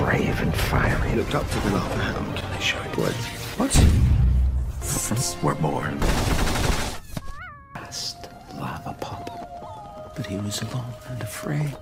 brave and fiery. He looked up to the lava hound. They showed what? What? We're born. Last lava pop. But he was alone and afraid.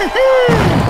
Woohoo!